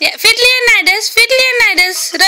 Yeah, Fiddly and Nidus, Fiddly and Nidus,